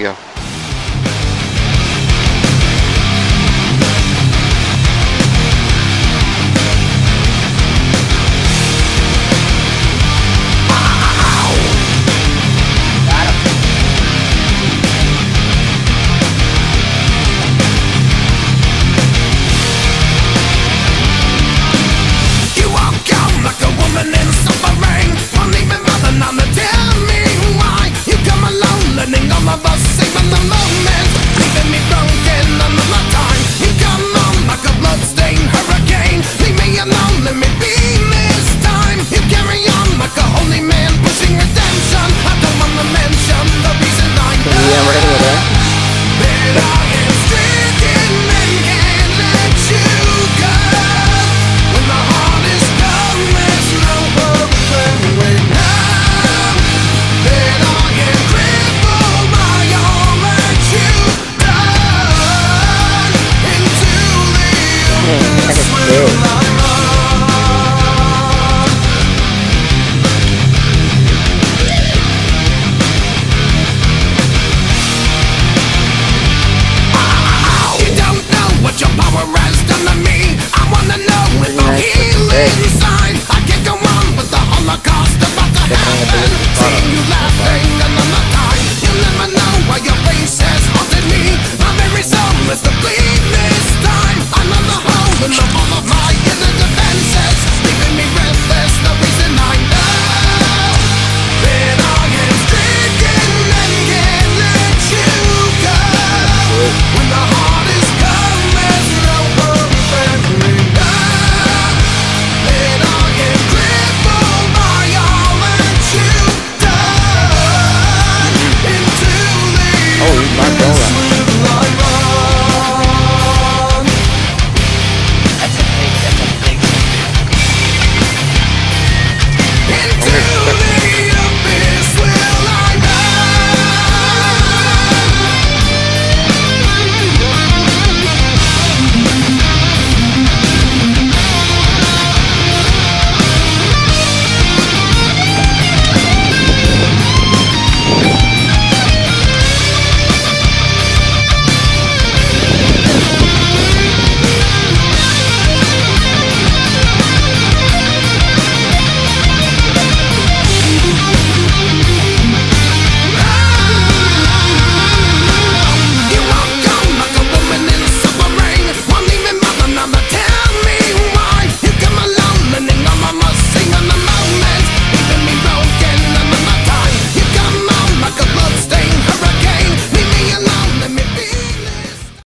Yeah.